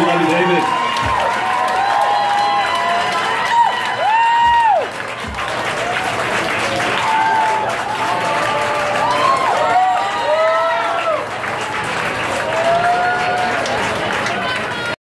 Tsunami David.